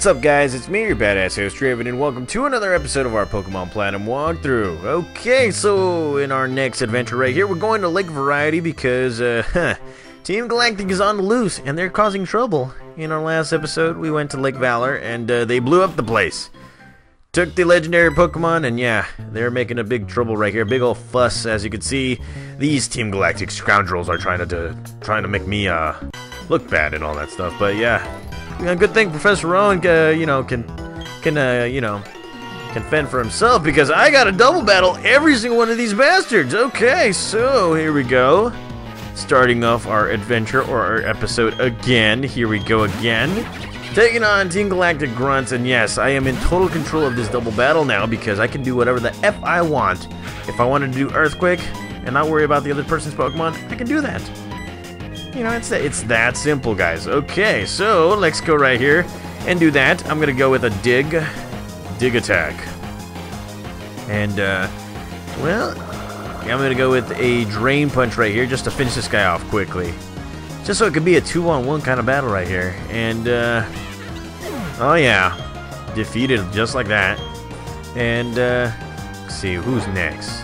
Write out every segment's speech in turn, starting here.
What's up guys, it's me, your badass host Draven, and welcome to another episode of our Pokemon Platinum walkthrough. Okay, so in our next adventure right here, we're going to Lake Verity because, uh, huh, Team Galactic is on the loose, and they're causing trouble. In our last episode, we went to Lake Valor, and uh, they blew up the place. Took the legendary Pokemon, and yeah, they're making a big trouble right here. Big old fuss, as you can see. These Team Galactic scoundrels are trying to, to trying to make me, uh, look bad and all that stuff, but yeah, a good thing Professor Rowan, uh, you know, can, can, uh, you know, can fend for himself because I got to double battle every single one of these bastards. Okay, so here we go. Starting off our adventure or our episode again. Here we go again. Taking on Team Galactic Grunts, and yes, I am in total control of this double battle now because I can do whatever the F I want. If I wanted to do Earthquake and not worry about the other person's Pokemon, I can do that. You know, it's, it's that simple, guys. Okay, so let's go right here and do that. I'm to go with a dig, dig attack. And, uh, well, I'm to go with a drain punch right here just to finish this guy off quickly. Just so it could be a two-on-one kind of battle right here. And, uh, oh yeah, defeated just like that. And, uh, see, who's next?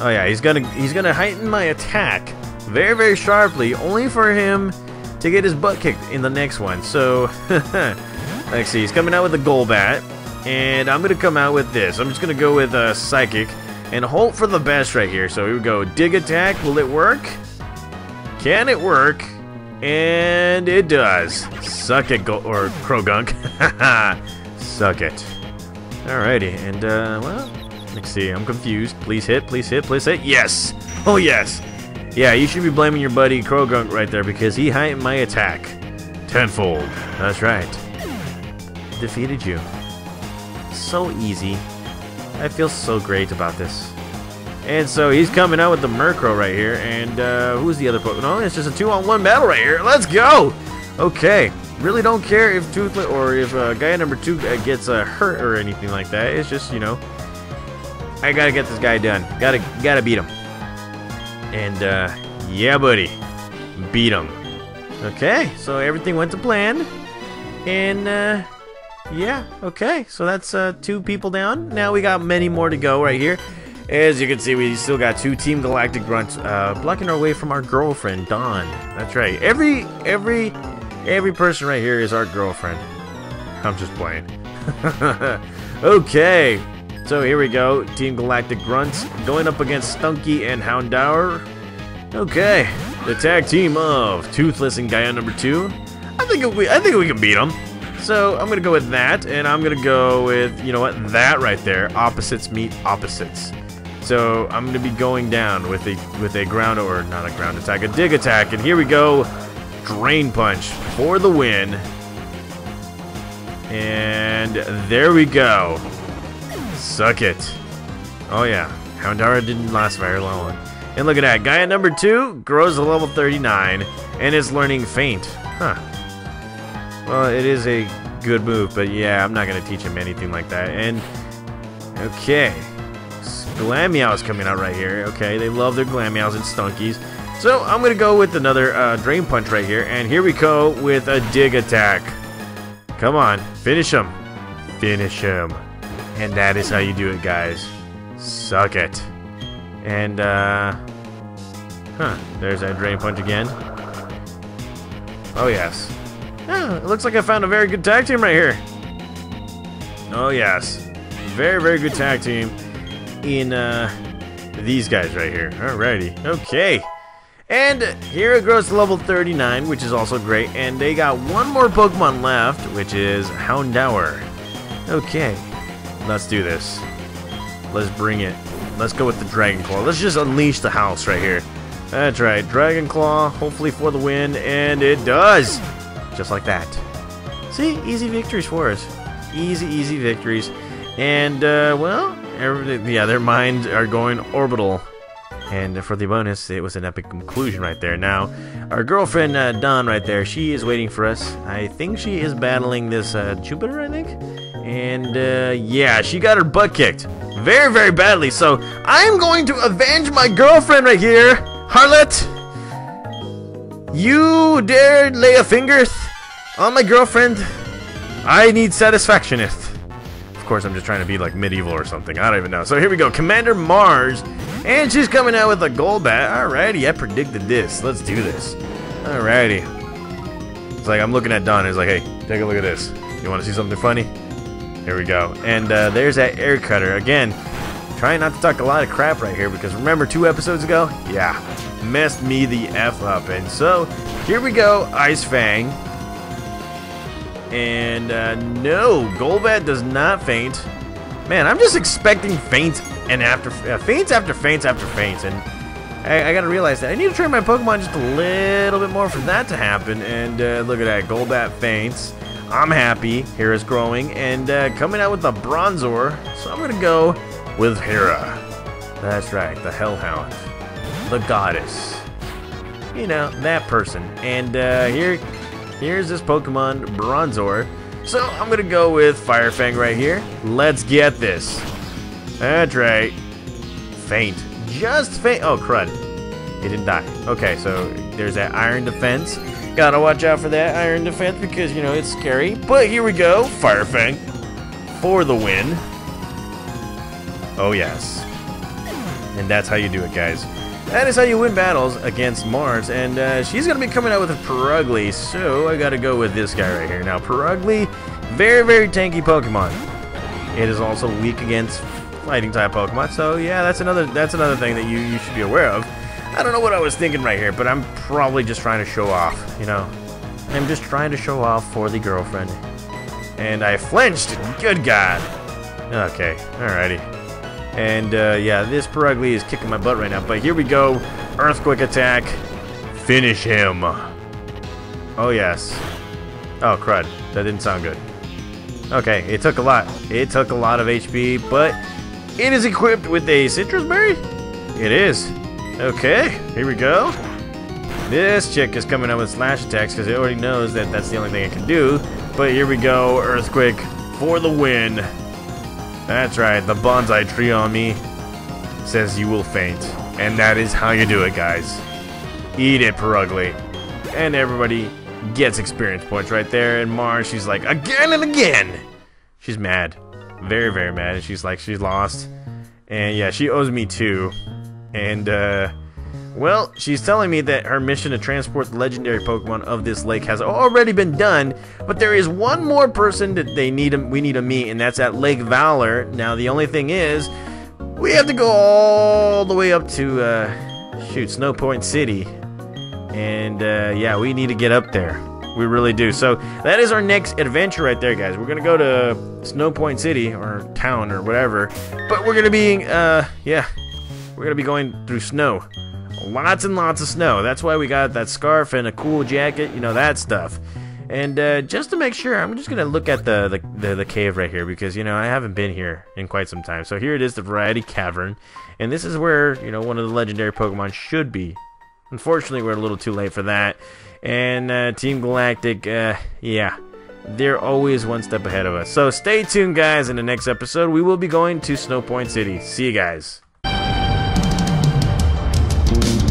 Oh yeah, he's gonna he's gonna heighten my attack very, very sharply, only for him to get his butt kicked in the next one. So, let's see, he's coming out with a Golbat, and I'm going to come out with this. I'm just going to go with a uh, Psychic, and hope for the best right here. So here we go, Dig Attack, will it work? Can it work? And it does. Suck it, Go or Croagunk. Suck it. Alrighty, and, uh, well, let's see, I'm confused. Please hit, please hit, please hit. Yes! Oh, yes! Yeah, you should be blaming your buddy Croagunk right there because he heightened my attack. Tenfold. That's right. Defeated you. So easy. I feel so great about this. And so he's coming out with the Murkrow right here. And uh, who's the other Pokemon? No, it's just a two-on-one battle right here. Let's go! Okay. Really don't care if Toothless or if uh, guy number two uh, gets uh, hurt or anything like that. It's just, you know, I gotta get this guy done. Gotta, gotta beat him. And, uh, yeah, buddy. Beat him. Okay, so everything went to plan. And, uh, yeah, okay. So that's, uh, two people down. Now we got many more to go right here. As you can see, we still got two Team Galactic Grunts, uh, blocking our way from our girlfriend, Dawn. That's right. Every, every, every person right here is our girlfriend. I'm just playing. okay, so here we go, Team Galactic Grunts going up against Stunky and Houndour. Okay, the tag team of Toothless and Gaia number two. I think we I think we can beat them. So I'm gonna go with that, and I'm gonna go with you know what that right there. Opposites meet opposites. So I'm gonna be going down with a with a ground or not a ground attack, a dig attack, and here we go, drain punch for the win. And there we go. Suck it. Oh yeah, Houndour didn't last very long. And look at that, guy at number 2 grows to level 39 and is learning Faint. Huh. Well, it is a good move, but yeah, I'm not going to teach him anything like that. And, okay. Glameow is coming out right here. Okay, they love their Glameows and Stunkies. So I'm going to go with another uh, Drain Punch right here. And here we go with a Dig Attack. Come on, finish him. Finish him. And that is how you do it, guys. Suck it. And, uh... Huh, there's that Drain Punch again. Oh, yes. Yeah, it looks like I found a very good tag team right here. Oh, yes. Very, very good tag team in, uh, these guys right here. Alrighty. Okay. And here it grows to level 39, which is also great. And they got one more Pokemon left, which is Houndour. Okay. Let's do this. Let's bring it. Let's go with the Dragon Claw. Let's just unleash the house right here. That's right. Dragon Claw, hopefully for the win, and it does! Just like that. See? Easy victories for us. Easy, easy victories. And, uh, well, yeah, their minds are going orbital. And for the bonus, it was an epic conclusion right there. Now, our girlfriend, uh, right there, she is waiting for us. I think she is battling this uh, Jupiter, I think? And uh, yeah, she got her butt kicked very, very badly. So I'm going to avenge my girlfriend right here, Harlot. You dared lay a finger on my girlfriend? I need satisfactionist. Of course, I'm just trying to be like medieval or something. I don't even know. So here we go. Commander Mars. And she's coming out with a gold Golbat. Alrighty, I predicted this. Let's do this. Alrighty. It's like I'm looking at Dawn. It's like, hey, take a look at this. You want to see something funny? Here we go. And uh, there's that air cutter. Again, trying not to talk a lot of crap right here because remember two episodes ago? Yeah, messed me the F up. And so, here we go. Ice Fang. And uh, no, Golbat does not faint. Man, I'm just expecting faints and after uh, feints after faints after faints, and I, I, gotta realize that I need to train my Pokemon just a little bit more for that to happen. And uh, look at that, Golbat feints. I'm happy. Hera's growing and uh, coming out with the Bronzor, so I'm gonna go with Hera. That's right, the Hellhound, the Goddess. You know that person. And uh, here Here's this Pokemon, Bronzor. So I'm gonna go with Fire Fang right here. Let's get this. That's right. Faint. Just faint. Oh, crud. He didn't die. Okay, so there's that Iron Defense. Gotta watch out for that Iron Defense because, you know, it's scary. But here we go. Fire Fang for the win. Oh, yes. And that's how you do it, guys. That is how you win battles against Mars, and uh, she's going to be coming out with a Purugly, so I got to go with this guy right here. Now, Purugly, very, very tanky Pokemon. It is also weak against fighting type Pokemon, so yeah, that's another that's another thing that you, you should be aware of. I don't know what I was thinking right here, but I'm probably just trying to show off, you know. I'm just trying to show off for the girlfriend. And I flinched! Good God! Okay, alrighty. And uh, yeah, this Purugly is kicking my butt right now. But here we go. Earthquake attack. Finish him. Oh, yes. Oh, crud. That didn't sound good. Okay, it took a lot. It took a lot of HP, but it is equipped with a Sitrus Berry? It is. Okay, here we go. This chick is coming out with slash attacks because it already knows that that's the only thing it can do. But here we go, Earthquake for the win. That's right, the bonsai tree on me says you will faint. And that is how you do it, guys. Eat it, Purugly. And everybody gets experience points right there. And Mars, she's like, again and again! She's mad. Very, very mad. And she's like, she's lost. And yeah, she owes me two. And, uh, well, she's telling me that her mission to transport the legendary Pokemon of this lake has already been done, but there is one more person that they need. we need to meet, and that's at Lake Valor. Now, the only thing is, we have to go all the way up to uh, shoot Snowpoint City, and uh, yeah, we need to get up there. We really do. So that is our next adventure right there, guys. We're gonna go to Snowpoint City or town or whatever, but we're gonna be, uh, yeah, we're gonna be going through snow. Lots and lots of snow. That's why we got that scarf and a cool jacket, you know, that stuff. And uh, just to make sure, I'm just gonna look at the, the, the the cave right here because you know I haven't been here in quite some time. So here it is, the Verity Cavern, and this is where you know one of the legendary Pokemon should be. Unfortunately, we're a little too late for that. And uh, Team Galactic, uh, yeah, they're always one step ahead of us. So stay tuned, guys. In the next episode, we will be going to Snowpoint City. See you guys. Thank you.